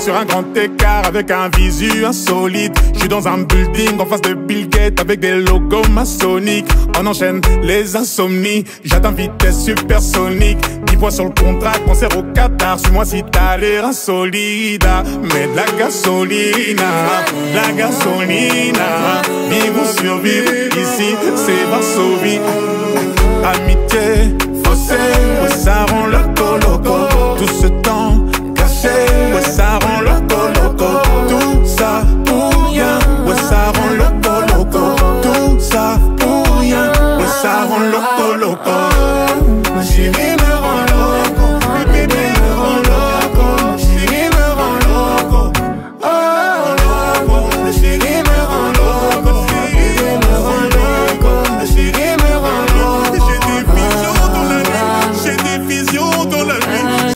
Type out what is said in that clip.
sur un grand écart avec un visu insolite. Je suis dans un building en face de Bill Gates avec des logos maçonniques. On enchaîne les insomnies, j'atteins vitesse supersonique. 10 points sur le contrat, concert au Qatar. Suis-moi si t'as l'air insolide. Mais de la gasolina, la gasolina. Vivre ou survivre, ici c'est Varsovie. Oh, Mas se